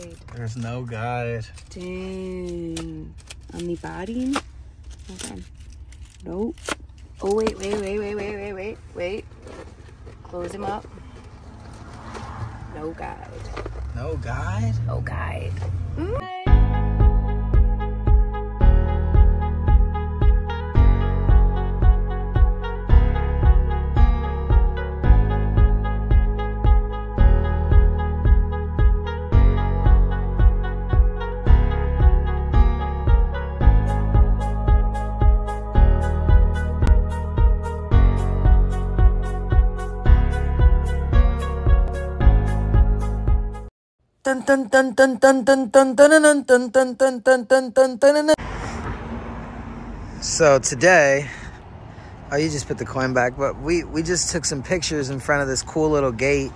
guide. There's no guide. Dang. On the body? Hold. Nope. Oh, wait, wait, wait, wait, wait, wait, wait, wait. Close him up. No guide. No guide? No guide. Dun dun So today, oh, you just put the coin back, but we we just took some pictures in front of this cool little gate.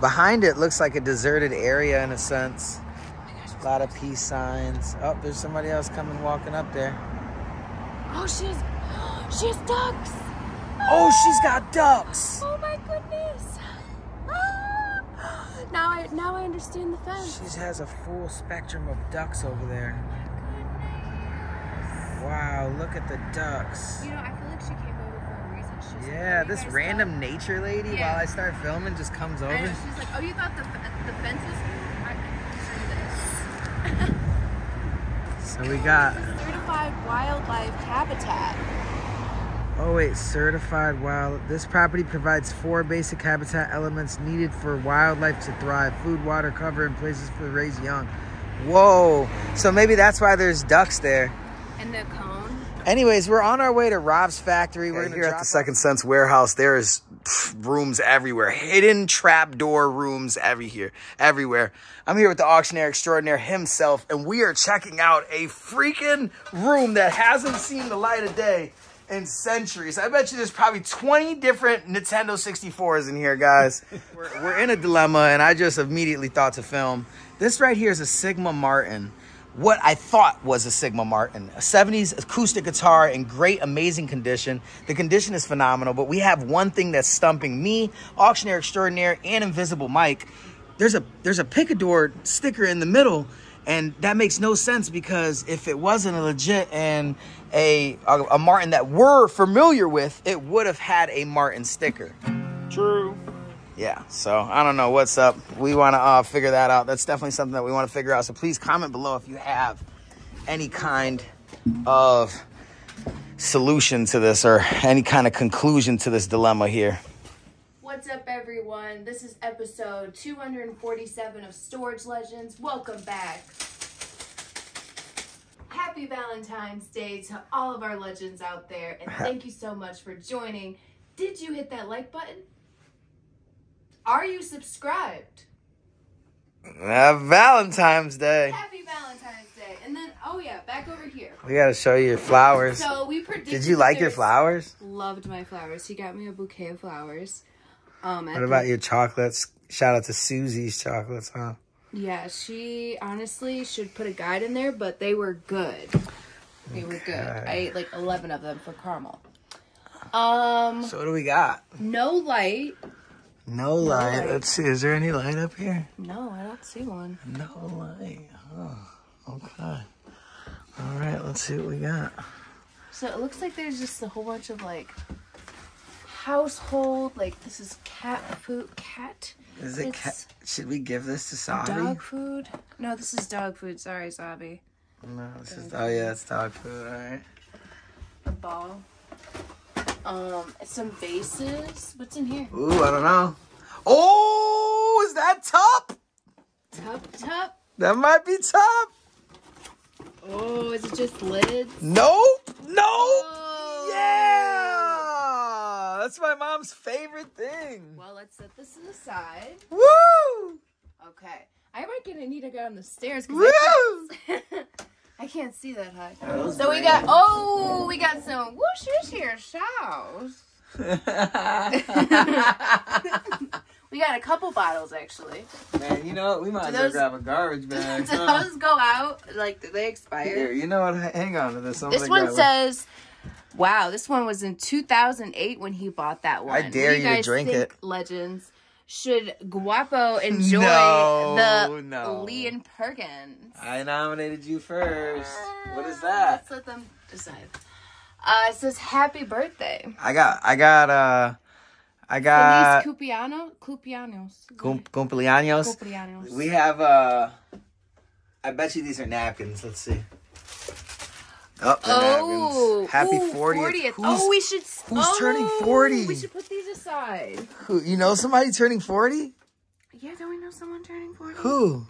Behind it looks like a deserted area in a sense. A lot of peace signs. Oh, there's somebody else coming walking up there. Oh, she has, she has ducks. Oh, she's got ducks. Oh my goodness. Now I now I understand the fence. She has a full spectrum of ducks over there. Oh wow, look at the ducks. You know, I feel like she came over for a reason. She was like, oh, Yeah, "Oh, this random thought-" nature lady Yeah. while I start filming just comes over. I know, she's like, oh, you thought the, the fence was I can show this. So we got Certified wildlife habitat. Oh wait, certified wild. This property provides four basic habitat elements needed for wildlife to thrive: food, water, cover, and places for to raise young. Whoa! So maybe that's why there's ducks there. And the cone. Anyways, we're on our way to Rob's factory. We're We're here at the Second Sense warehouse. There is pff, rooms everywhere, hidden trapdoor rooms every here, everywhere. I'm here with the auctioneer extraordinaire himself, and we are checking out a freaking room that hasn't seen the light of day in centuries. I bet you there's probably 20 different Nintendo 64s in here, guys. we're, we're in a dilemma, and I just immediately thought to film. This right here is a Sigma Martin. What I thought was a Sigma Martin, a 70s acoustic guitar in great, amazing condition. The condition is phenomenal, but we have one thing that's stumping me, auctioneer extraordinaire, and Invisible Mike there's a there's a picador sticker in the middle and that makes no sense because if it wasn't a legit and a, a a martin that we're familiar with it would have had a martin sticker. True. yeah so i don't know what's up. We want to uh, figure that out. That's definitely something that we want to figure out. So please comment below if you have any kind of solution to this or any kind of conclusion to this dilemma here What's up, everyone? This is episode 247 of Storage Legends. Welcome back. Happy Valentine's Day to all of our legends out there, and thank you so much for joining. Did you hit that like button? Are you subscribed? uh, valentine's day Happy Valentine's Day. And then, oh yeah, back over here. we gotta show you your flowers So we predicted. did you like your flowers Loved my flowers. He got me a bouquet of flowers. Um, What about your chocolates? Shout out to Susie's chocolates, huh? Yeah, she honestly should put a guide in there, but they were good. They were good. I ate like 11 of them for caramel. Um, So what do we got? no light. No light. light. Let's see. Is there any light up here? No, I don't see one. No light. Oh, okay. All right. Let's see what we got. So it looks like there's just a whole bunch of like household, like this is cat food, cat. Is it? It's Ca- should we give this to Sabi? Dog food? No, this is dog food. Sorry, Zabi. No. This is. Oh yeah, it's dog food. All right. A ball. Um, some vases. What's in here? Ooh, I don't know. Oh, is that top? Top, top. That might be top. Oh, is it just lids? Nope. Nope. Oh. Yeah. That's my mom's favorite thing. Well, let's set this to the side. Woo! Okay. I might get need to go down the stairs Woo! I, can't- I can't see that high. So we got oh, we got some whoosh whoosh here shows. We got a couple bottles actually. Man, you know what? We might Do as well those- grab a garbage bag. Do huh? those go out? Like do they Here, expire? you know what? Hang on to this. I'm This one grab says Wow, this one was in 2008 when he bought that one. I dare do you to drink think, it. Legends. should Guapo enjoy No, the no. Leon Perkins? I nominated you first. What is that? Let's let them decide. Uh, it says happy birthday. I got, I got, uh, I got Feliz Cupiano, Cupianos. cum- cumpleaños. Cumpleaños. We have, uh, I bet you these are napkins. Let's see. Oh, Oh. Happy ooh, 40th. Who's, oh, we should. who's oh, turning 40? We should put these aside. who, you know somebody turning 40? Yeah, don't we know someone turning 40? Who?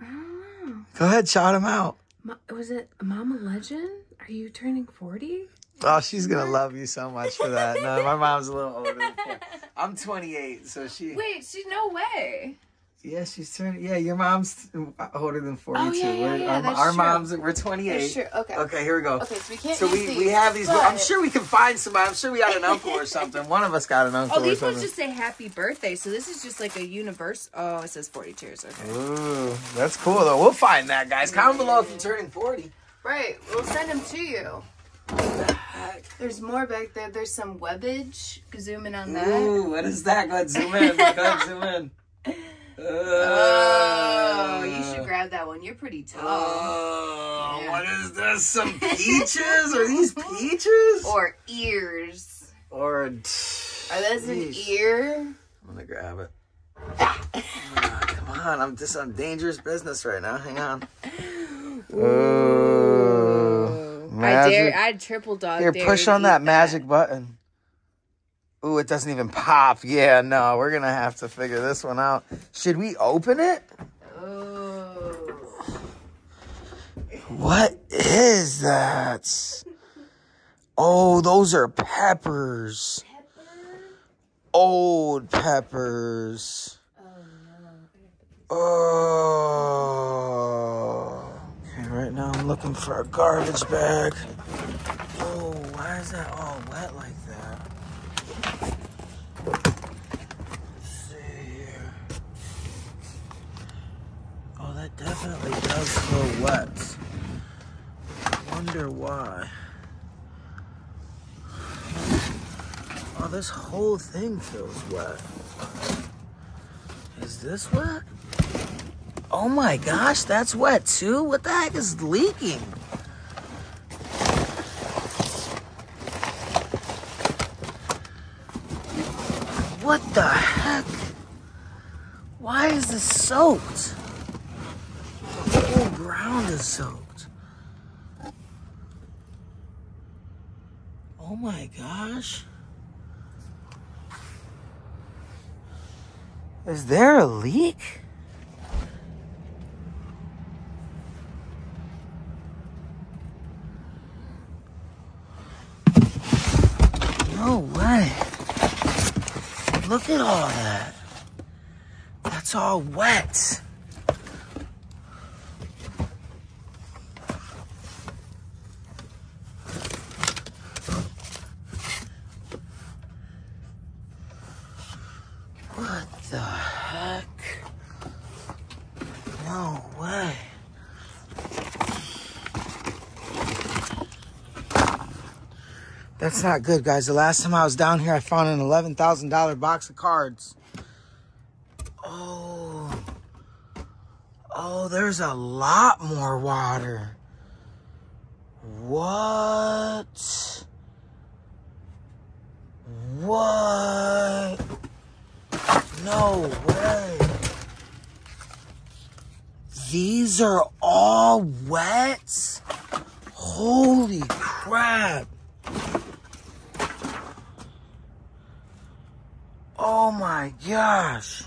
I don't know. Go ahead, shout him out. Ma- was it Mama Legend? Are you turning 40? Oh, she's gonna love you so much for that. No, my mom's a little older than 40. I'm 28, so she. Wait, she no way. Yeah, she's turning. Yeah, your mom's older than 42. Oh, yeah, yeah, We're- yeah, our, that's our true. moms, we're 28. That's true. Okay. Okay, here we go. Okay, so we can't So use we, these, we have these. I'm sure we can find somebody. I'm sure we got an uncle or something. One of us got an uncle Oh, or these something. ones just say happy birthday, so this is just like a universe. Oh, it says 40 cheers. Okay. Ooh, that's cool though. We'll find that, guys. Comment below if you're turning 40. Right, we'll send them to you. There's more back there. There's some webbage. Zoom in on that. Ooh, what is that? Go ahead, zoom in. Go ahead, zoom in. Oh, you should grab that one. You're pretty tall. Oh, Yeah. what is this? Some peaches? Are these peaches? Or ears. Or Are those an ear? I'm gonna grab it. Ah, come on, I'm just on dangerous business right now. Hang on. Ooh, I dare. I triple dog. Here, push on to that magic button. Ooh, it doesn't even pop. Yeah, no, we're gonna have to figure this one out. Should we open it? Oh. What is that? Oh, those are peppers. Old peppers. Oh, oh. Okay, right now I'm looking for a garbage bag. Oh, why is that all wet like that? Let's see here. Oh, that definitely does feel wet. Wonder why. Oh, this whole thing feels wet. Is this wet? Oh my gosh, that's wet too? What the heck is leaking? What the heck? Why is this soaked? Ground is soaked. Oh my gosh. Is there a leak? No way. Look at all that. That's all wet. What the heck? No way. That's not good, guys. The last time I was down here, I found an $11,000 box of cards. Oh. Oh, there's a lot more water. What? What? No way. These are all wet? Holy crap. Oh my gosh.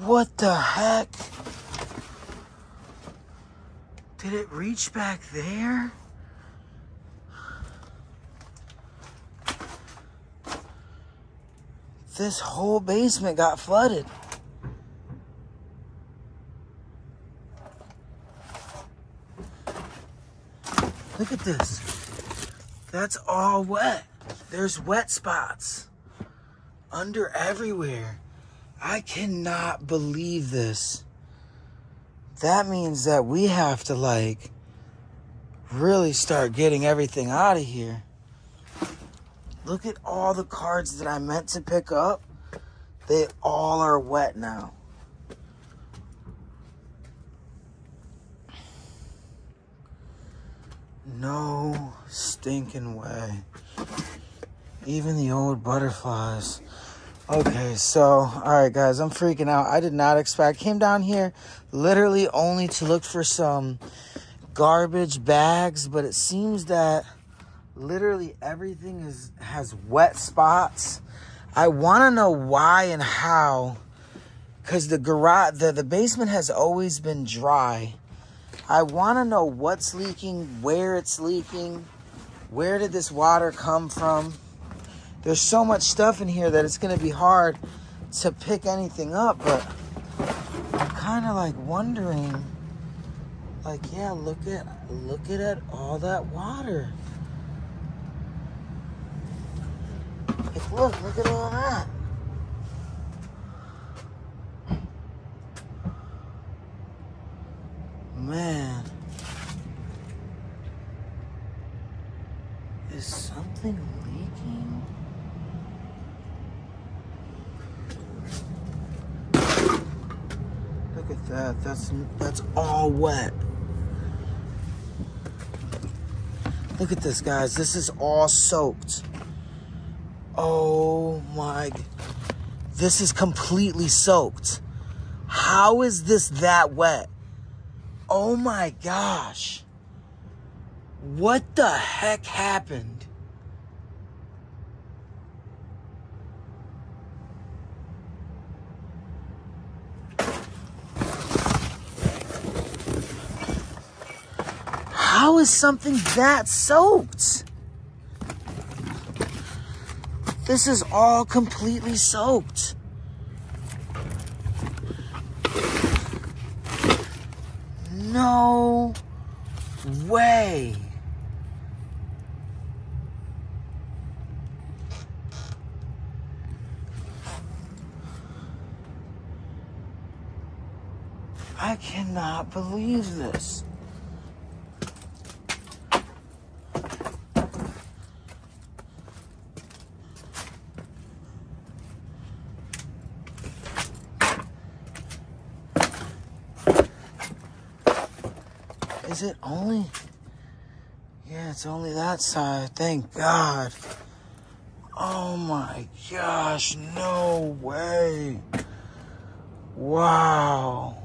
What the heck? Did it reach back there? This whole basement got flooded. Look at this. That's all wet. There's wet spots under everywhere. I cannot believe this. That means that we have to like really start getting everything out of here. Look at all the cards that I meant to pick up They all are wet now. No stinking way. Even the old butterflies. Okay, so, all right, guys, I'm freaking out. I did not expect. Came down here literally only to look for some garbage bags, but it seems that literally everything is has wet spots. I want to know why and how, because the garage, the, the basement has always been dry. I want to know what's leaking, where it's leaking, where did this water come from. There's so much stuff in here that it's going to be hard to pick anything up, but I'm kind of like wondering, like, yeah, look at, look at it, all that water. Like, look, look at all that. Man. Is something leaking? Look at that. That's that's all wet. Look at this, guys. This is all soaked. Oh my. This is completely soaked. How is this that wet? Oh my gosh. What the heck happened? How is something that soaked? This is all completely soaked. No way. I cannot believe this. Is it only? Yeah, it's only that side. Thank God. Oh my gosh, no way. Wow.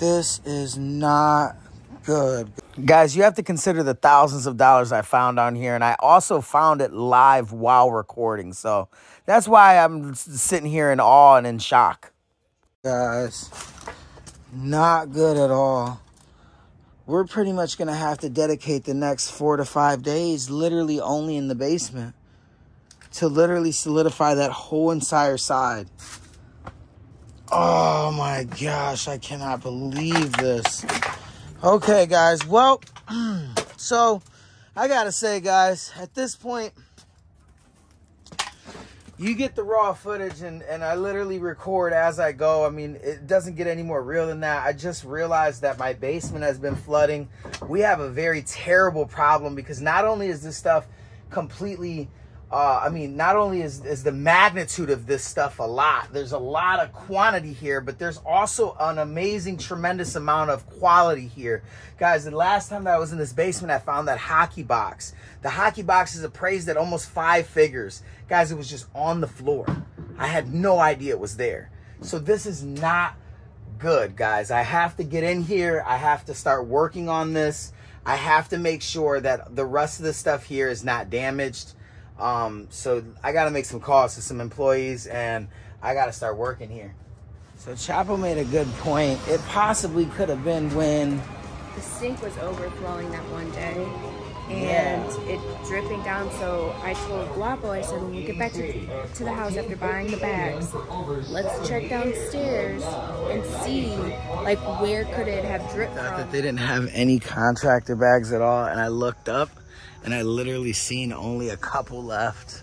This is not good. Guys, you have to consider the thousands of dollars I found on here, and I also found it live while recording. So that's why I'm sitting here in awe and in shock. Guys, not good at all. We're pretty much going to have to dedicate the next four to five days literally only in the basement to literally solidify that whole entire side. Oh my gosh, I cannot believe this. Okay, guys. Well, so I got to say, guys, at this point, you get the raw footage and, and I literally record as I go. I mean, it doesn't get any more real than that. I just realized that my basement has been flooding. We have a very terrible problem because not only is this stuff completely uh, I mean, not only is, is the magnitude of this stuff a lot, there's a lot of quantity here, but there's also an amazing, tremendous amount of quality here. Guys, the last time that I was in this basement, I found that hockey box. The hockey box is appraised at almost five figures. Guys, it was just on the floor. I had no idea it was there. So this is not good, guys. I have to get in here. I have to start working on this. I have to make sure that the rest of the stuff here is not damaged. Um, so I got to make some calls to some employees and I got to start working here. So Chapo made a good point. It possibly could have been when The sink was overflowing that one day and Yeah. it dripping down. So I told Guapo, I said, when we get back to, to the house after buying the bags, let's check downstairs and see like where could it have dripped from. that they didn't have any contractor bags at all and I looked up and I literally seen only a couple left.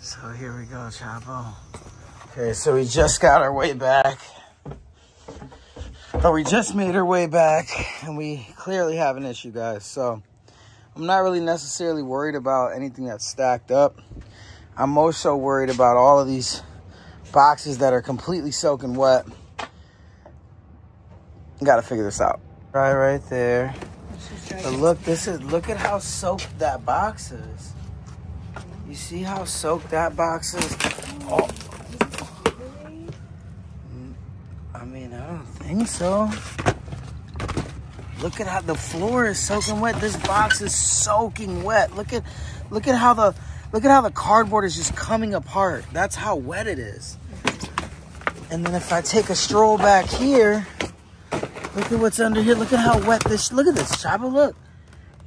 So here we go, Chapo. Okay, so we just got our way back. Or we just made our way back and we clearly have an issue, guys. So I'm not really necessarily worried about anything that's stacked up. I'm more so worried about all of these boxes that are completely soaking wet. Got to figure this out. Right, right there. But look, this is look at how soaked that box is. You see how soaked that box is? Oh. I mean, I don't think so. Look at how the floor is soaking wet. This box is soaking wet. Look at look at how the look at how the cardboard is just coming apart. That's how wet it is. And then if I take a stroll back here, look at what's under here. Look at how wet this look at this, Chopper. Look.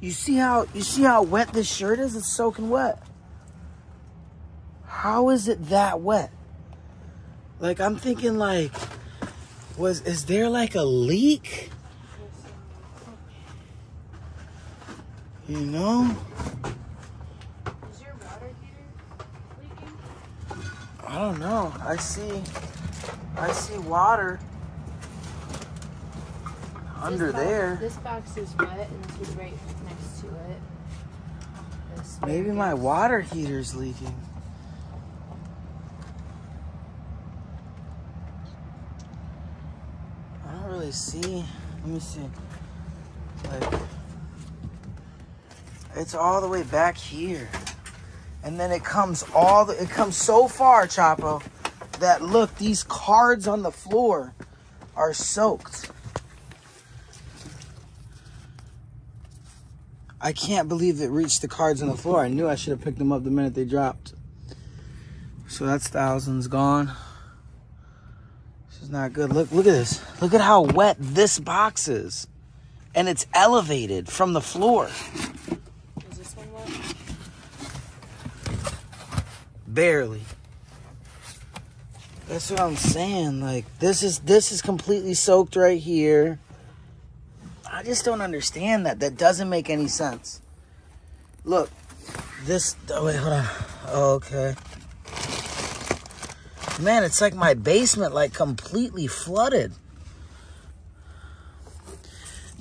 You see how you see how wet this shirt is? It's soaking wet. How is it that wet? Like I'm thinking like was is there like a leak? You know? Is your water heater leaking? I don't know. I see I see water under box- there. This box is wet and this is right next to it. This Maybe my staircase. water heater's leaking. I don't really see. Let me see. Like, it's all the way back here, and then it comes all the. It comes so far, Chapo, that look, these cards on the floor are soaked. I can't believe it reached the cards on the floor. I knew I should have picked them up the minute they dropped. So that's thousands gone. This is not good. Look, look at this. Look at how wet this box is. And it's elevated from the floor. Is this one wet? Barely. That's what I'm saying. Like this is this is completely soaked right here. I just don't understand that. That doesn't make any sense. Look, this. Oh wait, hold on. Oh, okay. Man, it's like my basement, like completely flooded.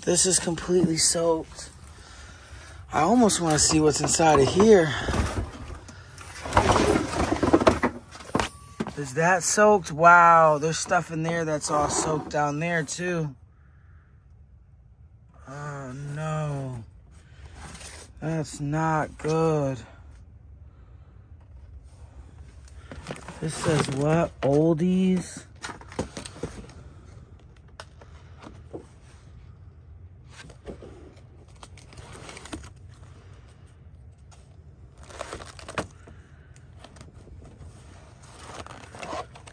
This is completely soaked. I almost want to see what's inside of here. Is that soaked? Wow, there's stuff in there that's all soaked down there too. Oh no. That's not good. This says what? Oldies?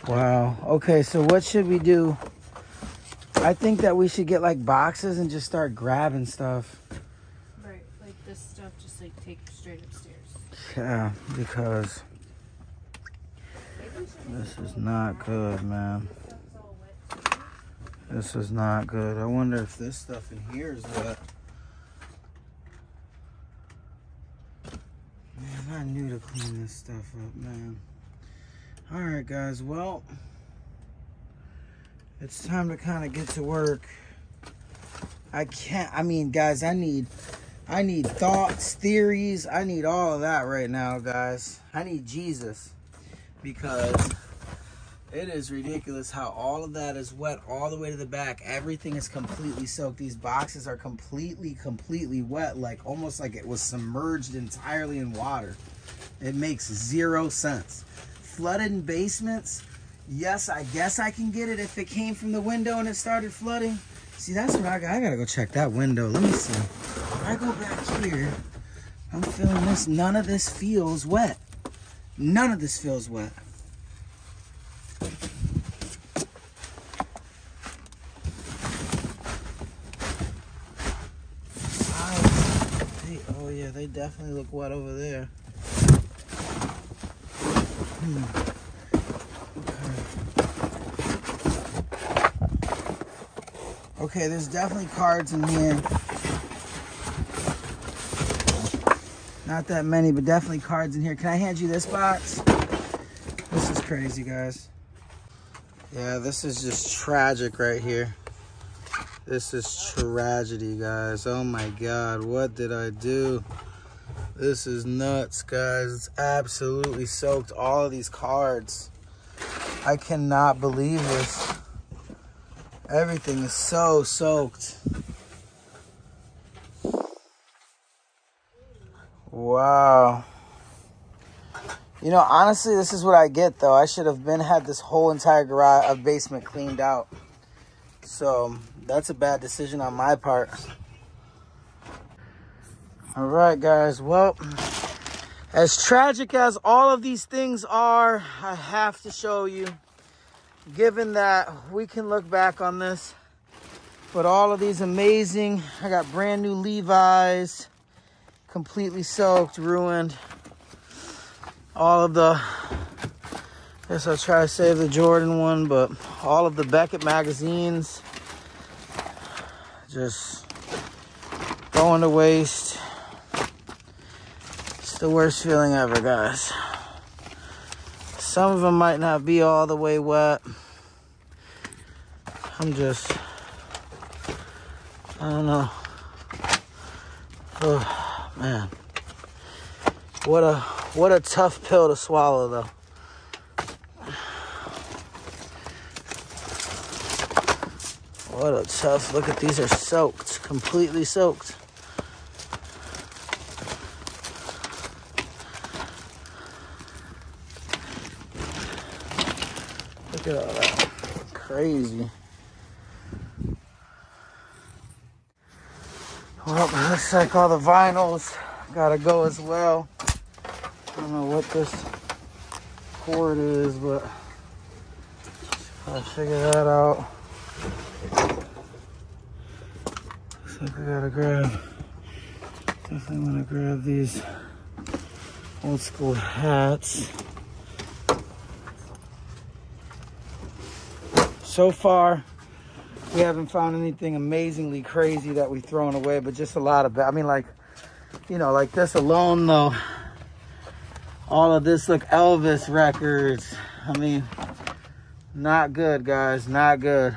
Wow. Okay, so what should we do? I think that we should get like boxes and just start grabbing stuff. Right, like this stuff just like take straight upstairs. Yeah, because this is not good, man. This is not good. I wonder if this stuff in here is wet. Man, I knew to clean this stuff up, man. All right, guys. Well, it's time to kind of get to work. I can't. I mean, guys, I need, I need thoughts, theories. I need all of that right now, guys. I need Jesus because it is ridiculous how all of that is wet all the way to the back. Everything is completely soaked. These boxes are completely, completely wet, like almost like it was submerged entirely in water. It makes zero sense. Flooded basements, yes, I guess I can get it if it came from the window and it started flooding. See, that's what I got. I gotta go check that window. Let me see. I go back here, I'm feeling this. None of this feels wet. None of this feels wet. Oh, oh yeah, they definitely look wet over there. Hmm. Okay, there's definitely cards in here. Not that many, but definitely cards in here. Can I hand you this box? This is crazy, guys. Yeah, this is just tragic right here. This is tragedy, guys. Oh my God, what did I do? This is nuts, guys. It's absolutely soaked all of these cards. I cannot believe this. Everything is so soaked. Wow. You know, honestly, this is what I get though. I should have been had this whole entire garage of basement cleaned out. So that's a bad decision on my part. All right, guys. Well, as tragic as all of these things are, I have to show you, given that we can look back on this, but all of these amazing, I got brand new Levi's, completely soaked, ruined. All of the, I guess I'll try to save the Jordan one, but all of the Beckett magazines just going to waste. It's the worst feeling ever, guys. Some of them might not be all the way wet. I'm just, I don't know. Oh man. What a what a tough pill to swallow though. What a tough look at these are soaked, completely soaked. Look at all that. Crazy. Well, looks like all the vinyls gotta go as well. I don't know what this cord is, but I'll figure that out. Looks like I gotta grab, definitely wanna grab these old school hats. So far, we haven't found anything amazingly crazy that we've thrown away, but just a lot of, I mean, like, you know, like this alone, though, all of this, look, Elvis records. I mean, not good, guys, not good.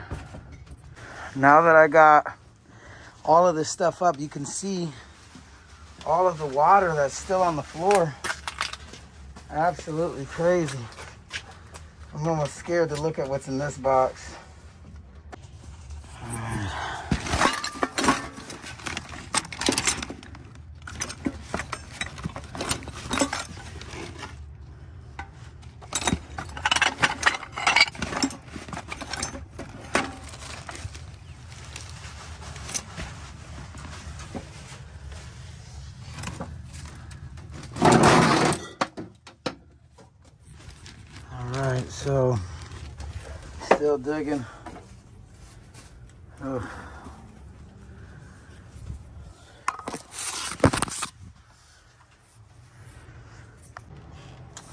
Now that I got all of this stuff up, you can see all of the water that's still on the floor. Absolutely crazy. I'm almost scared to look at what's in this box. so still digging. Oh.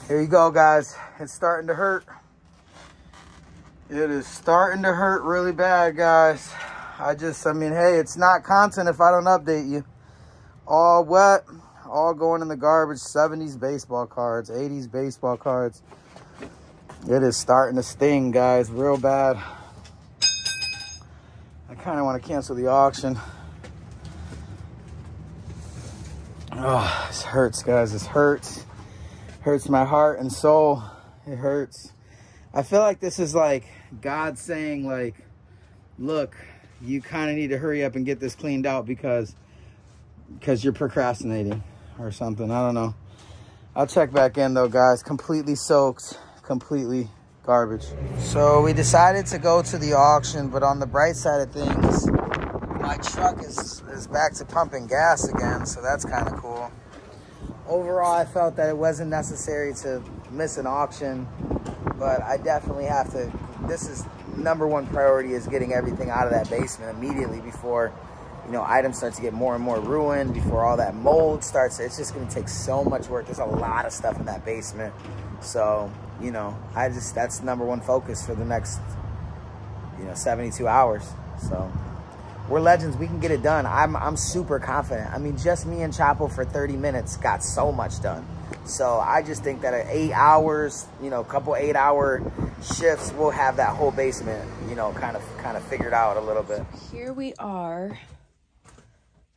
Here you go, guys. It's starting to hurt. It is starting to hurt really bad, guys. I just, I mean, hey, it's not content if I don't update you. All wet, all going in the garbage. 70s baseball cards, 80s baseball cards. It is starting to sting, guys, real bad. I kind of want to cancel the auction. Oh, this hurts, guys. This hurts. Hurts my heart and soul. It hurts. I feel like this is like God saying, like, look, you kind of need to hurry up and get this cleaned out because because you're procrastinating or something. I don't know. I'll check back in though, guys. Completely soaked completely garbage. So we decided to go to the auction, but on the bright side of things, my truck is, is back to pumping gas again, so that's kind of cool. Overall, I felt that it wasn't necessary to miss an auction, but I definitely have to, this is number one priority is getting everything out of that basement immediately before you know, items start to get more and more ruined before all that mold starts. It's just going to take so much work. There's a lot of stuff in that basement. So you know, I just, that's number one focus for the next, you know, 72 hours. So we're legends. We can get it done. I'm, I'm super confident. I mean, just me and Chapo for 30 minutes got so much done. So I just think that at eight hours, you know, a couple eight hour shifts, we'll have that whole basement, you know, kind of, kind of figured out a little bit. Here we are,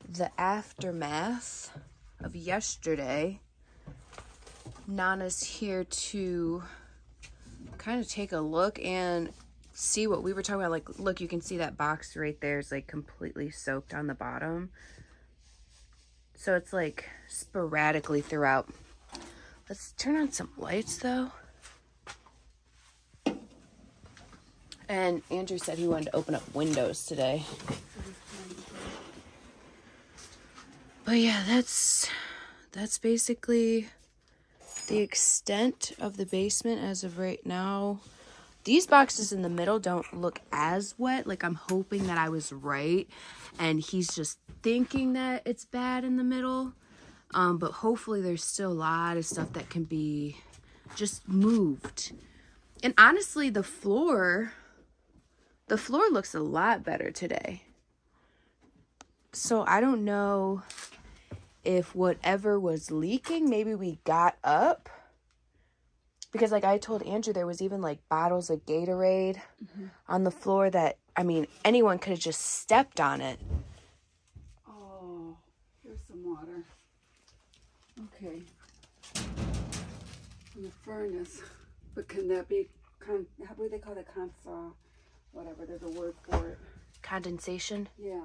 the aftermath of yesterday. Nana's here to kind of take a look and see what we were talking about. Like, look, you can see that box right there is like completely soaked on the bottom. So it's like sporadically throughout. Let's turn on some lights though. And Andrew said he wanted to open up windows today. But yeah, that's that's basically the extent of the basement as of right now. These boxes in the middle don't look as wet. Like I'm hoping that I was right and he's just thinking that it's bad in the middle. Um, but hopefully there's still a lot of stuff that can be just moved. And honestly, the floor, the floor looks a lot better today. So I don't know if whatever was leaking, maybe we got up. Because like I told Andrew, there was even like bottles of Gatorade mm-hmm. on the floor that, I mean, anyone could have just stepped on it. Oh, here's some water. Okay. From the furnace. But can that be, con how do they call it? Consa, whatever, there's a word for it. Condensation? Yeah.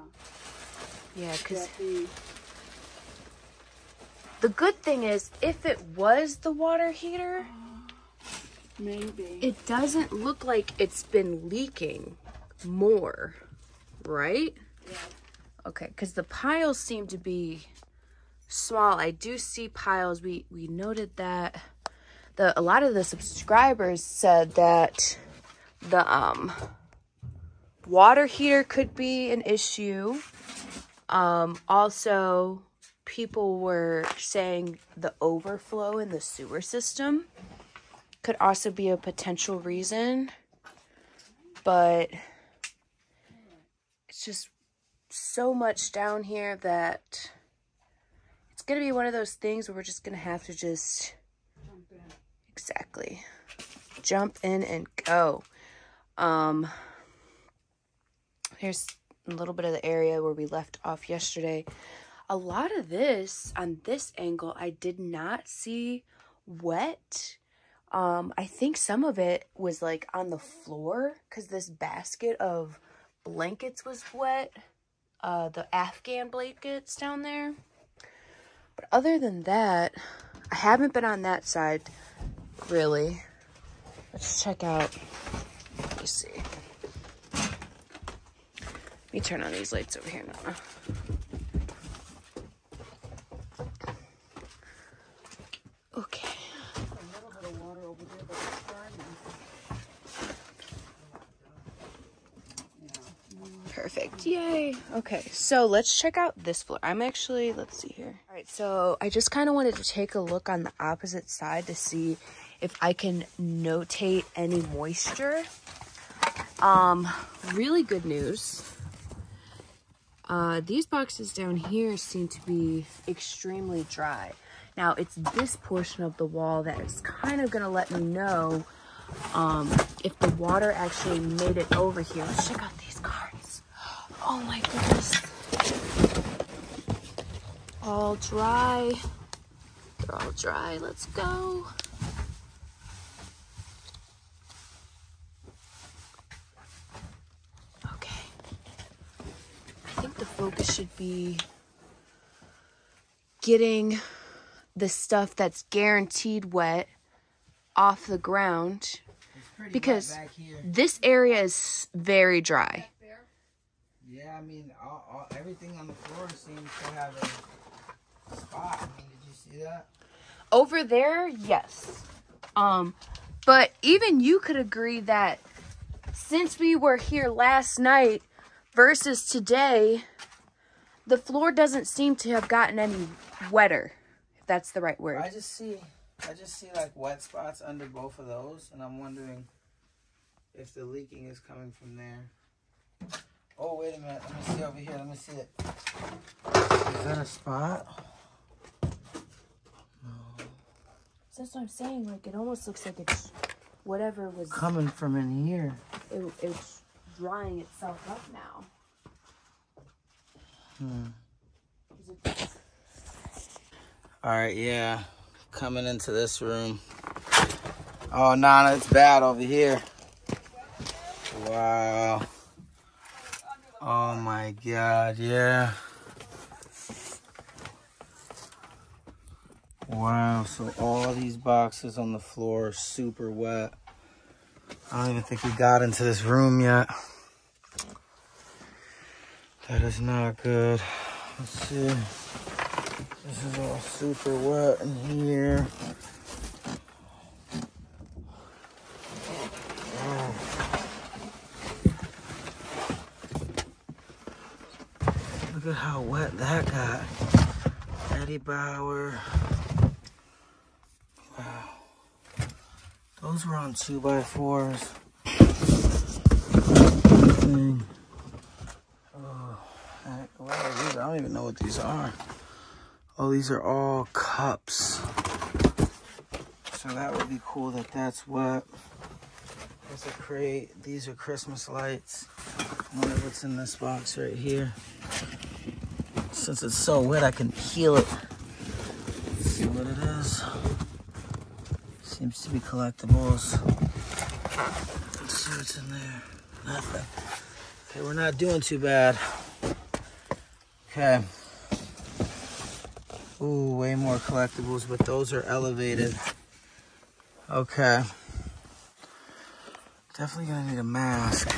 Yeah, because... The good thing is, if it was the water heater, maybe it doesn't look like it's been leaking more, right? Yeah. Okay, because the piles seem to be small. I do see piles. We we noted that the a lot of the subscribers said that the um water heater could be an issue. Um, also people were saying the overflow in the sewer system could also be a potential reason. But it's just so much down here that it's going to be one of those things where we're just going to have to just exactly jump in and go. Um, here's a little bit of the area where we left off yesterday a lot of this on this angle I did not see wet. Um, I think some of it was like on the floor because this basket of blankets was wet. Uh, the Afghan blankets down there. But other than that, I haven't been on that side really. Let's check out. Let me see. Let me turn on these lights over here now. Yay. Okay, so let's check out this floor. I'm actually, let's see here. All right, so I just kind of wanted to take a look on the opposite side to see if I can notate any moisture. Um, really good news. Uh, these boxes down here seem to be extremely dry. Now, it's this portion of the wall that is kind of going to let me know um, if the water actually made it over here. Let's check out these cars. Oh my goodness. All dry. They're all dry. Let's go. Okay. I think the focus should be getting the stuff that's guaranteed wet off the ground because this area is very dry. Yeah, I mean, all, all, everything on the floor seems to have a spot. I mean, did you see that? Over there, yes. Um, but even you could agree that since we were here last night versus today, the floor doesn't seem to have gotten any wetter, if that's the right word. I just see, I just see like wet spots under both of those, and I'm wondering if the leaking is coming from there. Oh, wait a minute. Let me see over here. Let me see it. Is that a spot? No. That's what I'm saying. Like, it almost looks like it's whatever was... Coming from in here. It, it's drying itself up now. Hmm. All right, yeah. Coming into this room. Oh, Nana, it's bad over here. Wow. Oh my God, yeah. Wow, so all these boxes on the floor are super wet. I don't even think we got into this room yet. That is not good. Let's see. This is all super wet in here. Look at how wet that got. Eddie Bauer. Wow. Those were on two by fours. Thing. Oh, what these? I don't even know what these are. Oh, these are all cups. So that would be cool that that's wet. There's a crate. These are Christmas lights. I wonder what's in this box right here. Since it's so wet, I can peel it. Let's see what it is. Seems to be collectibles. Let's see what's in there. Nothing. Okay, we're not doing too bad. Okay. Ooh, way more collectibles, but those are elevated. Okay. Definitely gonna need a mask.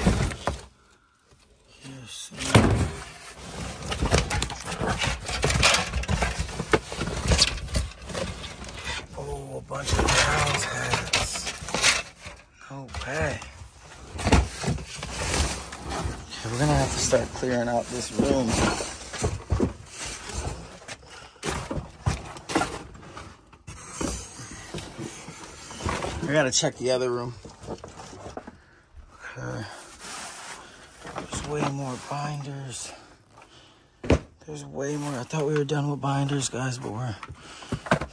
Here's some. Oh, a bunch of Browns hats. No way. Okay, we're gonna have to start clearing out this room. I gotta check the other room. Okay. There's way more binders. There's way more. I thought we were done with binders, guys, but we're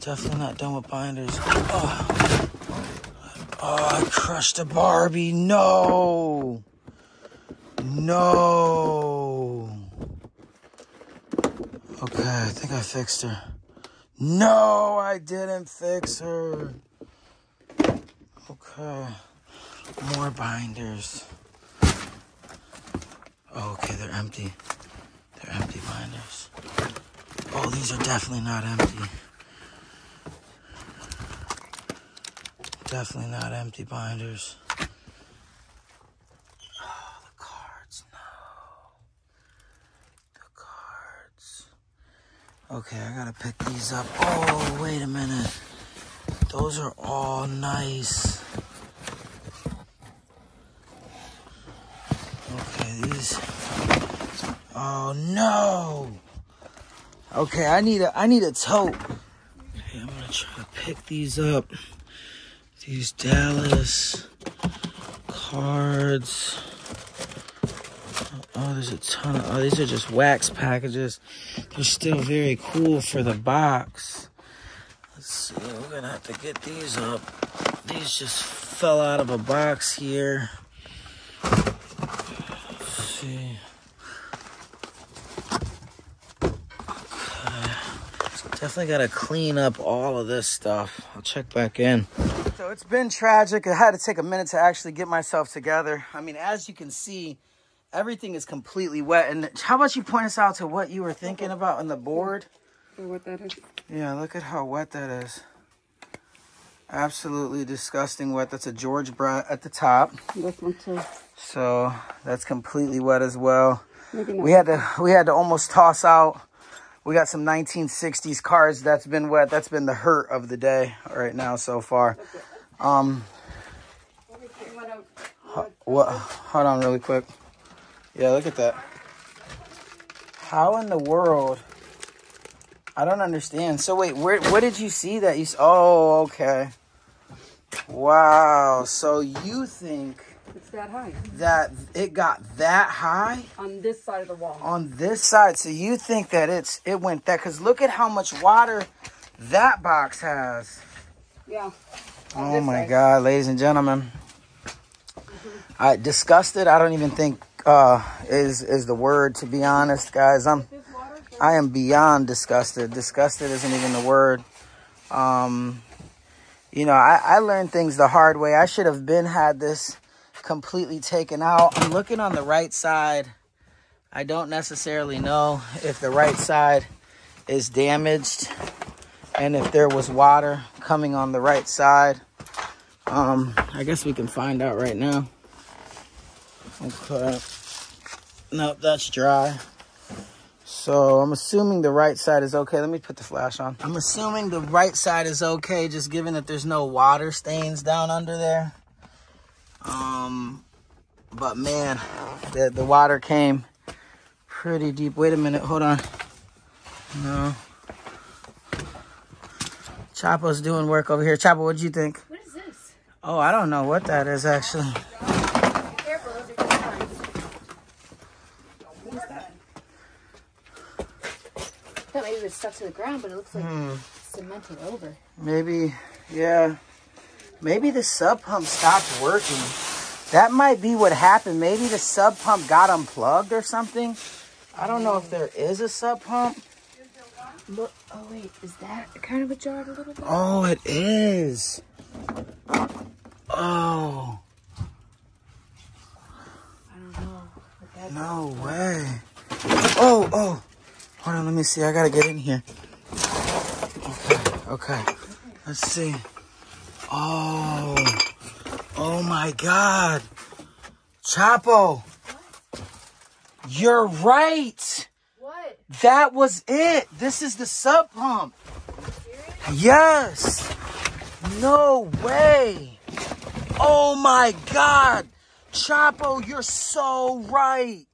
definitely not done with binders. Oh, oh I crushed a Barbie. No. No. Okay, I think I fixed her. No, I didn't fix her. Okay. More binders. Oh, okay, they're empty. They're empty binders. Oh, these are definitely not empty. Definitely not empty binders. Oh, the cards, no. The cards. Okay, I gotta pick these up. Oh, wait a minute. Those are all nice. Okay, these. Oh no. Okay, I need a I need a tote. Okay, I'm gonna try to pick these up. These Dallas cards. Oh, there's a ton of. Oh, these are just wax packages. They're still very cool for the box. Let's see. We're gonna have to get these up. These just fell out of a box here. Let's see. Okay. Definitely gotta clean up all of this stuff. I'll check back in. So it's been tragic. I had to take a minute to actually get myself together. I mean, as you can see, everything is completely wet. And how about you point us out to what you were thinking about on the board? What that is. Yeah, look at how wet that is. Absolutely disgusting wet. That's a George Brett at the top. This one too. So that's completely wet as well. We had to we had to almost toss out. We got some 1960s cards that's been wet. That's been the hurt of the day right now so far. Um what hold on really quick. Yeah, look at that. How in the world I don't understand. So wait, where what did you see that you Oh, okay. Wow. So you think It's that high. that it got that high On this side of the wall. on this side? So you think that it's it went that cuz look at how much water that box has. Yeah. Oh my side. god, ladies and gentlemen. I disgusted, I don't even think uh is is the word to be honest, guys. I'm I am beyond disgusted. Disgusted isn't even the word. Um, you know, I, I learned things the hard way. I should have been had this completely taken out. I'm looking on the right side. I don't necessarily know if the right side is damaged and if there was water coming on the right side. Um, I guess we can find out right now. Okay. Nope, that's dry. So I'm assuming the right side is okay. Let me put the flash on. I'm assuming the right side is okay, just given that there's no water stains down under there. Um, but man, the, the water came pretty deep. Wait a minute, hold on. No. Chapo's doing work over here. Chapo, what do you think? What is this? Oh, I don't know what that is actually. Careful, those are coupons. What is that? I thought maybe it was stuck to the ground, but it looks like hmm. cemented over. Maybe, yeah. Maybe the sump pump stopped working. That might be what happened. Maybe the sump pump got unplugged or something. I don't know if there is a sump pump. Look, oh wait, is that kind of a jar a little bit? Oh, it is. Oh, I don't know. No way. Oh, oh. Hold on, let me see. I gotta get in here. Okay, okay. Let's see. Oh, oh my God. Chapo. You're right. what? That was it. This is the sump pump. Yes. No way. Oh my God. Chapo, you're so right.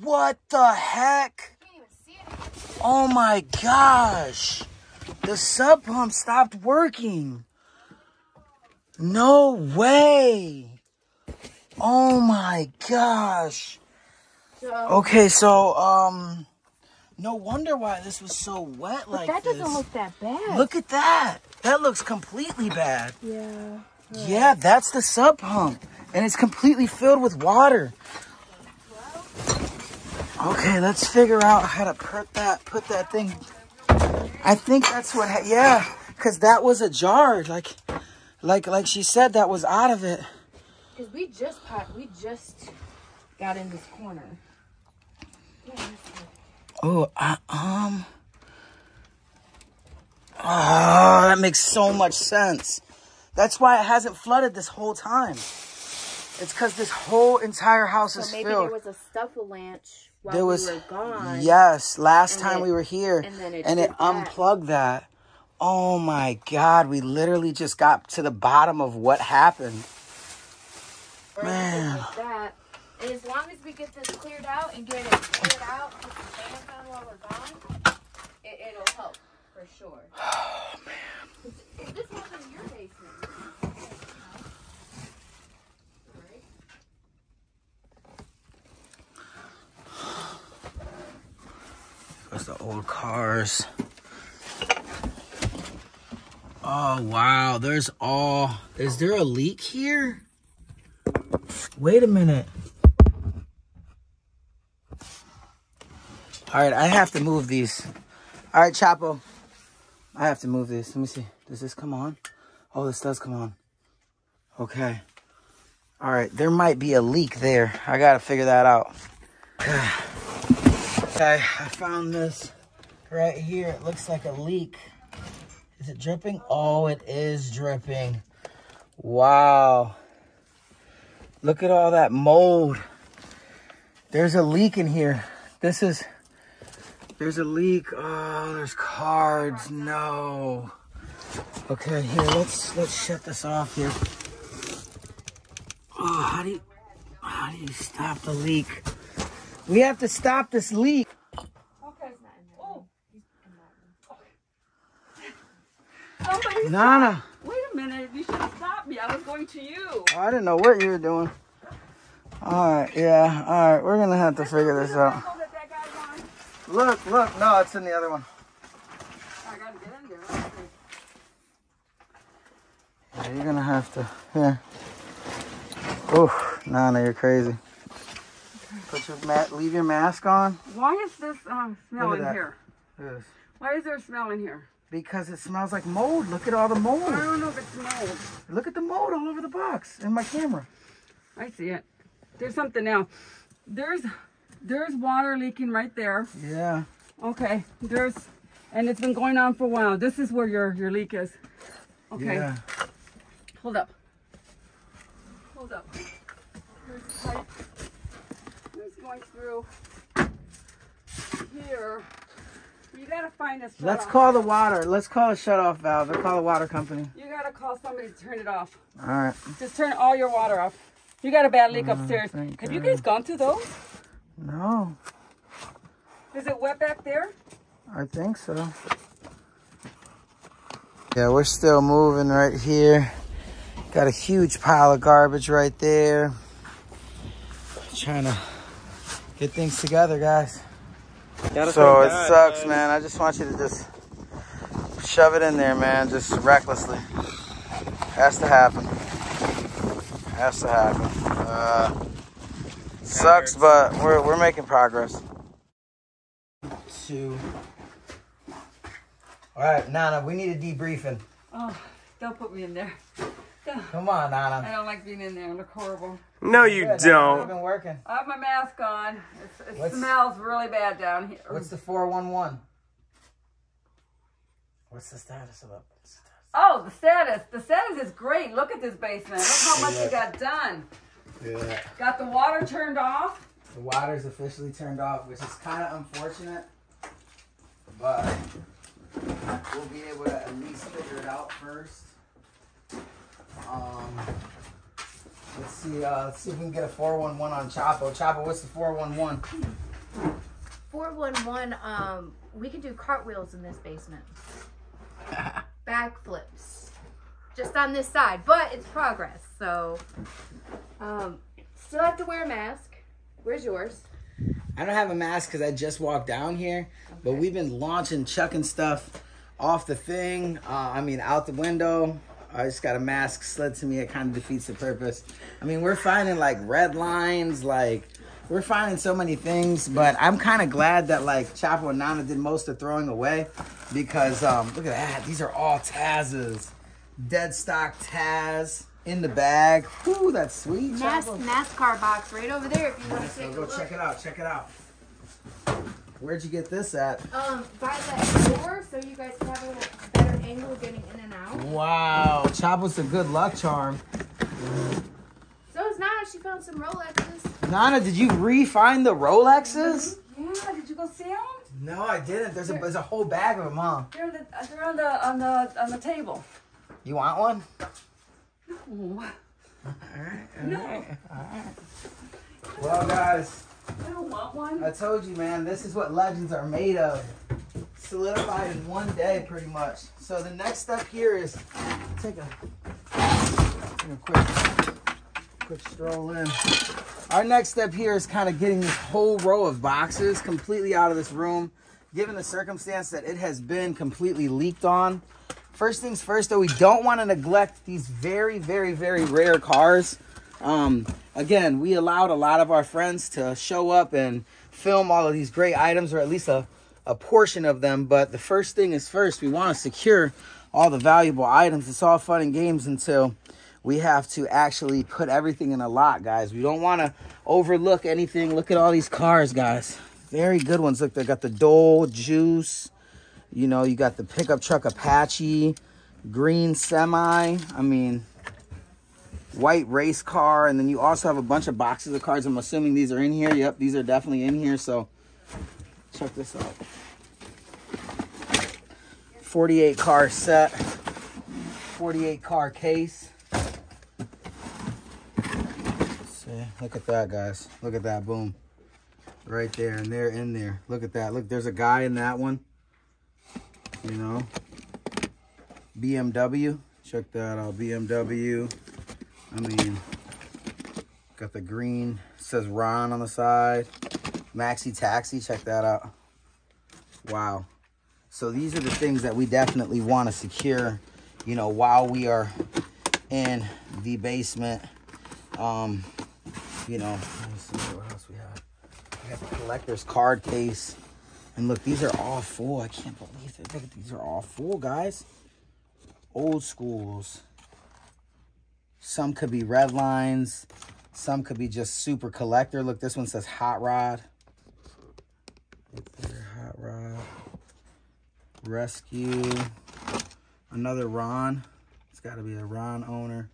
What the heck? can't even see it. Oh my gosh. The sump pump stopped working. No way. Oh my gosh. Okay, so um no wonder why this was so wet like that this. doesn't look that bad. Look at that. That looks completely bad. Yeah. Yeah, that's the sump pump. And it's completely filled with water. Okay, let's figure out how to put that put that thing. I think that's what ha- yeah, cuz that was a jar like like like she said that was out of it. Because we just pot, we just got in this corner. Yeah. Oh, uh, um Oh, that makes so much sense. That's why it hasn't flooded this whole time. It's because this whole entire house is So maybe filled. there was a stuffalaunch while There was we gone. yes, last time it- we were here, and it and it unplugged that. Oh my god, we literally just got to the bottom of what happened. Or Man. Like that. And as long as we get this cleared out and get it cleared out, put fans on while we're gone, it, it'll help for sure. Oh man. If this wasn't your. Right? There's the old cars. Oh wow, there's all. Is there a leak here? Wait a minute. All right, I have to move these. All right, Chapo. I have to move this. Let me see. Does this come on? Oh, this does come on. Okay. All right, there might be a leak there. I gotta figure that out. Okay, I found this right here. It looks like a leak. Is it dripping? Oh, it is dripping. Wow. Look at all that mold. There's a leak in here. This is, there's a leak. Oh, there's cards. No. Okay, here, let's, let's shut this off here. Oh, how do you, how do you stop the leak? We have to stop this leak. Somebody, oh. Nana. wait a minute. You should have stopped me. I was going to you. Oh, I didn't know what you were doing. All right, yeah, all right. We're gonna have to figure this out. That that. Look, look. No, it's in the other one. I gotta get in there. Yeah, you're gonna have to. Here. Oh, Nana, you're crazy. Put your mat, leave your mask on. Why is this uh, smell in that. here? Yes. Why is there a smell in here? because it smells like mold. Look at all the mold. I don't know if it's mold. Look at the mold all over the box in my camera. I see it. There's something now. There's there's water leaking right there. Yeah. Okay. There's and it's been going on for a while. This is where your your leak is. Okay. Yeah. Hold up. Hold up. There's a pipe. It's going through here. You gotta find a Let's call the water. Let's call a shut off valve. Let's call the water company. You gotta call somebody to turn it off. All right. Just turn all your water off. You got a bad leak uh, upstairs. Oh, thank Have you guys gone through those? No, Is it wet back there? I think so. Yeah, we're still moving right here. Got a huge pile of garbage right there. Trying to get things together, guys. So it sucks, man. I just want you to just shove it in there, man, just recklessly. Has to happen. Has to happen. Uh, sucks, but we're we're making progress. Two. All right, Nana, we need a debriefing. Oh, don't put me in there. Come on, Anna. I don't like being in there. I look horrible. No, you Good, Nana, We've been working. I have my mask on. It's, it What's- smells really bad down here. What's the 411? What's the status of it? Oh, the status. The status is great. Look at this basement. Look how much you got done. Yeah. Got the water turned off. The water's officially turned off, which is kind of unfortunate, but we'll be able to at least figure it out first. Um, let's see. Uh, let's see if we can get a 411 on Chapo. Chapo, what's the 411? 411, um, we can do cartwheels in this basement. Backflips. Just on this side, but it's progress, so. Um, still have to wear a mask. Where's yours? I don't have a mask because I just walked down here, but we've been launching, chucking stuff off the thing. Uh, I mean, out the window. I just got a mask slid to me. It kind of defeats the purpose. I mean, we're finding like red lines, like we're finding so many things. But I'm kind of glad that like Chapo and Nana did most of throwing away because um, look at that. These are all Taz's, dead stock Taz in the bag. Whoo, that's sweet. Nas-. NASCAR box right over there if you want to take a go check it out. Check it out. Where'd you get this at? Um, by that door so you guys can have a little better angle getting in and out. Wow, Chapo's a good luck charm. So it's not. She found some Rolexes. Nana, did you re-find the Rolexes? Yeah, did you go see them? No, I didn't. There's a there's a whole bag of them, huh? They're, on the, they're on the on the on the table. You want one? Oh, No. All right. Well, guys, I want one. I told you, man, this is what legends are made of. Solidified in one day, pretty much. So the next step here is take a, take a quick, quick stroll in. Our next step here is kind of getting this whole row of boxes completely out of this room, given the circumstance that it has been completely leaked on. First things first, though, we don't want to neglect these very, very, very rare cars. Um, again, we allowed a lot of our friends to show up and film all of these great items, or at least a, a portion of them. But the first thing is first, we want to secure all the valuable items. It's all fun and games until we have to actually put everything in a lot, guys. We don't want to overlook anything. Look at all these cars, guys. Very good ones. Look, they got the Dole Juice. You know, you got the pickup truck Apache, green semi. I mean, white race car. And then you also have a bunch of boxes of cards. I'm assuming these are in here. Yep, these are definitely in here. So check this out. 48 car set, 48 car case. See, look at that, guys. Look at that, boom. Right there, and they're in there. Look at that. Look, there's a guy in that one. You know, BMW. Check that out, BMW. I mean, got the green. Says Ron on the side. Maxi Taxi. Check that out. Wow. So these are the things that we definitely want to secure, you know, while we are in the basement. Um, you know, what else we have. We got the collector's card case. And look, these are all full. I can't believe it. Look at these are all full, guys. Old schools. Some could be red lines. Some could be just super collector. Look, this one says hot rod. Hot rod. Rescue. Another Ron. It's got to be a Ron owner.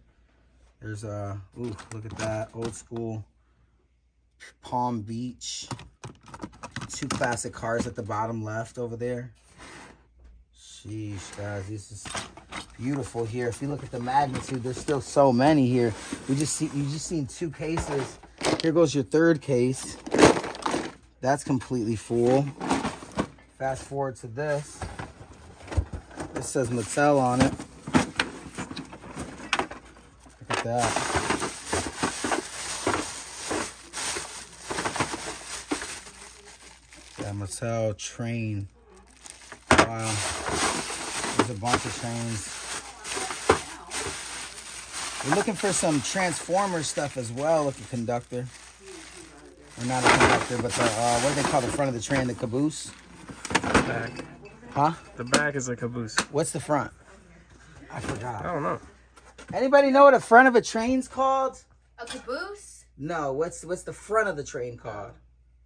There's a, ooh, look at that. Old school Palm Beach. Two classic cars at the bottom left over there. Sheesh, guys, this is beautiful here. If you look at the magnitude, there's still so many here. We just see you just seen two cases. Here goes your third case. That's completely full. Fast forward to this. This says Mattel on it. Look at that. Yeah, Mattel train. Wow. There's a bunch of trains. We're looking for some Transformer stuff as well. Look at conductor. Or not a conductor, but the, uh, what do they call the front of the train? The caboose? The Back. Huh? The back is a caboose. What's the front? I forgot. I don't know. Anybody know what a front of a train's called? A caboose? No. What's what's the front of the train called?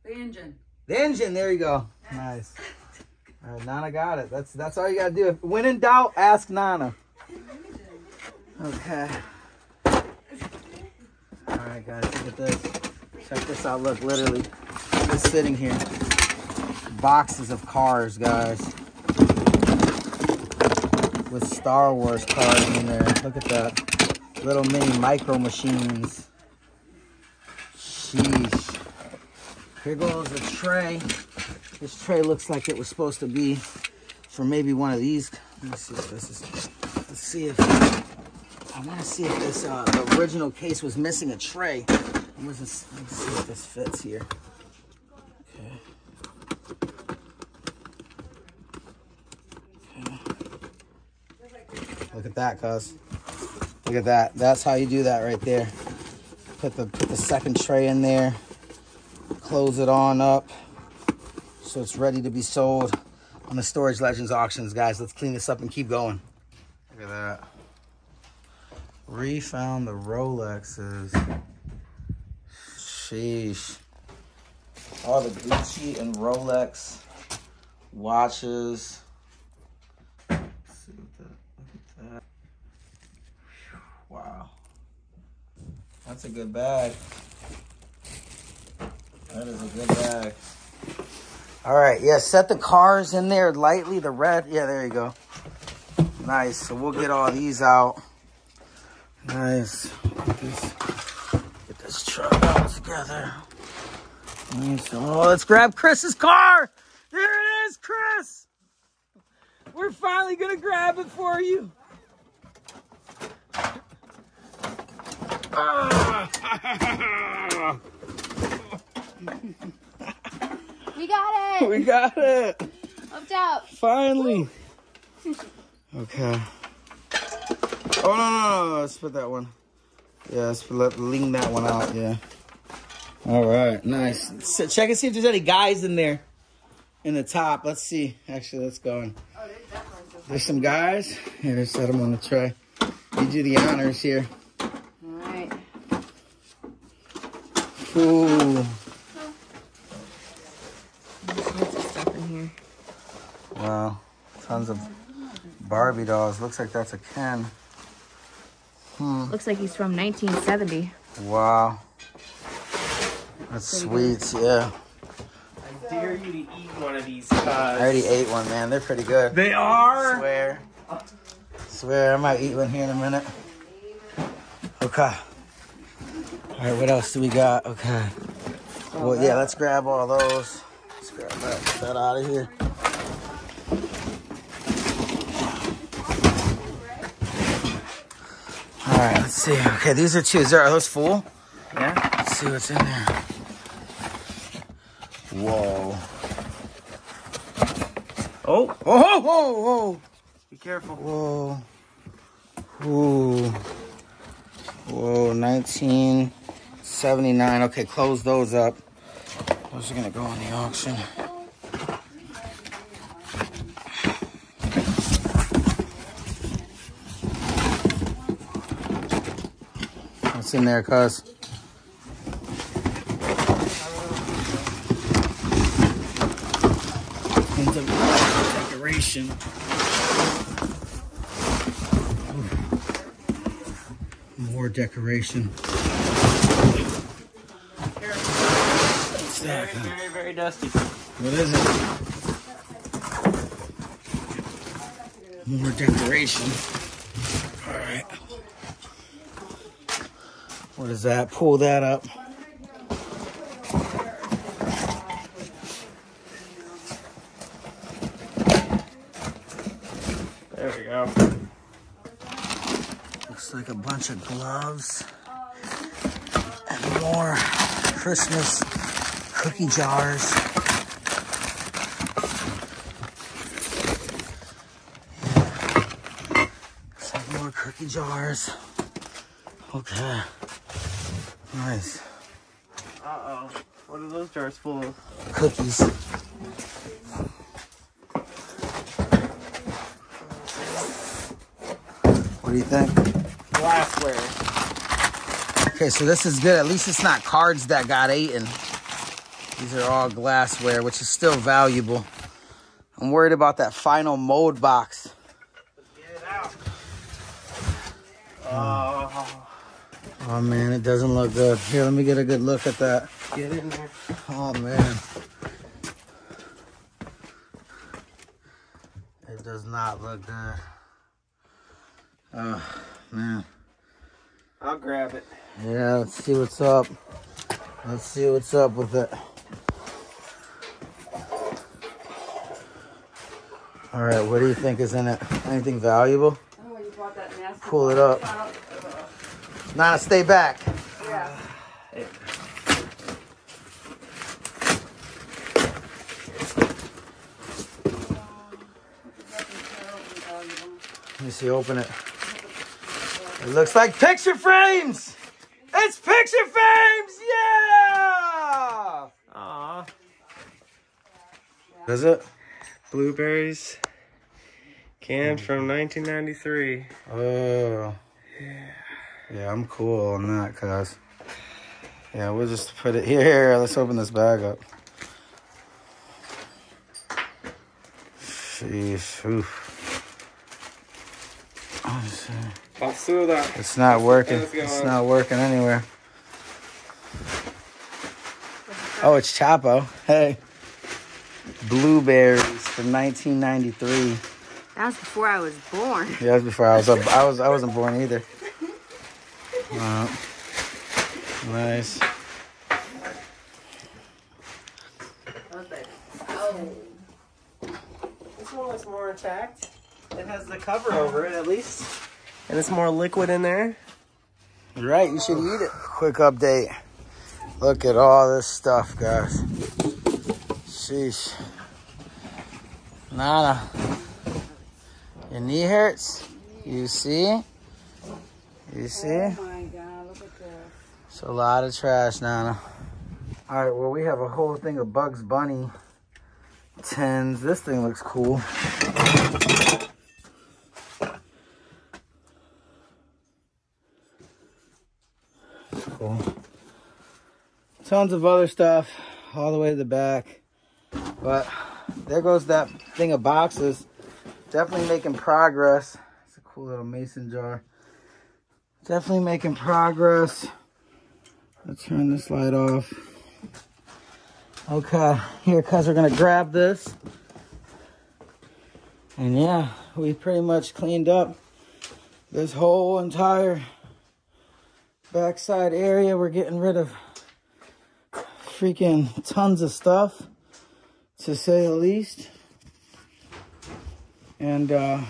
The engine. The engine. There you go. Nice. All right, Nana got it. That's that's all you gotta do. If, when in doubt, ask Nana. Okay. All right, guys. Look at this. Check this out. Look, literally, just sitting here. Boxes of cars, guys. With Star Wars cars in there. Look at that. Little mini micro machines. Sheesh. Here goes a tray. This tray looks like it was supposed to be for maybe one of these. Let me see if this is. Let's see if I want to see if this uh, original case was missing a tray. This? Let's see if this fits here. Okay. Okay. Look at that, cuz. Look at that. That's how you do that right there. Put the put the second tray in there. Close it on up so it's ready to be sold on the Storage Legends auctions, guys. Let's clean this up and keep going. Look at that. Refound the Rolexes. Sheesh. All the Gucci and Rolex watches. That, that. Wow. That's a good bag. That is a good bag. All right, yeah, set the cars in there lightly. The red, yeah, there you go. Nice, so we'll get all these out. Nice. Get this, get this truck all together. Nice. Oh, let's grab Chris's car. There it is, Chris. We're finally gonna grab it for you. Ah. We got it! we got it. Up top. Finally. Okay. Oh no, no, no, let's put that one. Yeah, let's let lean that one out. Yeah. All right, nice. So check and see if there's any guys in there, in the top. Let's see. Actually, let's go. In. There's some guys. Here, let's set them on the tray. You do the honors here. All right. Ooh. There's lots of stuff in here. Wow. Tons of Barbie dolls. Looks like that's a Ken. Hmm. Looks like he's from 1970. Wow. That's sweet. Yeah. I dare you to eat one of these. I already ate one, man. They're pretty good. they are. Swear. Swear, I might eat one here in a minute. Okay. All right, what else do we got? Okay. Well, yeah, let's grab all those. Let's grab that, get that out of here. All right, let's see. Okay, these are two. Is there, are those full? Yeah. Let's see what's in there. Whoa. Oh. oh, whoa, whoa, whoa. Be careful. Whoa. Ooh. Whoa, 1979. Okay, close those up. Those are gonna go on the auction. What's in there, cuz. Decoration. More decoration. What's that? Very, very, very dusty. What is it? More decoration. All right. What is that? Pull that up. There we go. Looks like a bunch of gloves and more Christmas cookie jars. Looks like more cookie jars. Okay. Nice. Uh oh. What are those jars full of? Cookies. What do you think? Glassware. Okay, so this is good. At least it's not cards that got eaten. These are all glassware, which is still valuable. I'm worried about that final mold box. Get it out. Oh, Oh man, it doesn't look good. Here, let me get a good look at that. get in there. Oh man. It does not look good. Oh man. I'll grab it. Yeah, let's see what's up. Let's see what's up with it. All right, what do you think is in it? Anything valuable? Oh, you bought that nasty Pull it up. Nana, stay back. Yeah. Let me see, open it. It looks like picture frames. It's picture frames, yeah. Aw. Is it? Blueberries. Canned from 1993. Oh. Yeah, I'm cool on that, cuz. Yeah, we'll just put it here. Here, let's open this bag up. Sheesh. Oof. Oh, it's, Basura. It's not working. Let's It's not working anywhere. Oh, it's Chapo. Hey. Blueberries from 1993. That was before I was born. Yeah, that was before I was up. I was I wasn't born either. Uh, nice. This one looks more intact. It has the cover over it at least. And it's more liquid in there. You're right. You should eat it. Quick update. Look at all this stuff, guys. Sheesh. Nana. Your knee hurts. You see? You see? Oh my god, look at this. It's a lot of trash, Nana. All right, well, we have a whole thing of Bugs Bunny tins. This thing looks cool. Cool. Tons of other stuff all the way to the back. But there goes that thing of boxes. Definitely making progress. It's a cool little mason jar. Definitely making progress. Let's turn this light off. Okay, here, cuz we're gonna grab this. And yeah, we pretty much cleaned up this whole entire backside area. We're getting rid of freaking tons of stuff, to say the least. And uh,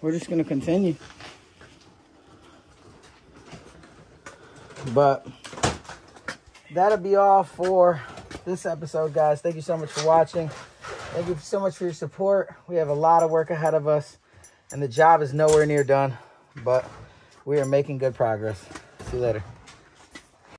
we're just gonna continue. But that'll be all for this episode, guys. Thank you so much for watching. Thank you so much for your support. We have a lot of work ahead of us, and the job is nowhere near done, but we are making good progress. See you later.